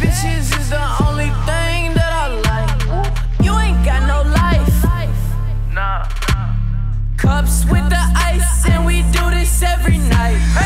bitches is the only thing that I like. You ain't got no life. Nah. Cups with the ice, and we do this every night.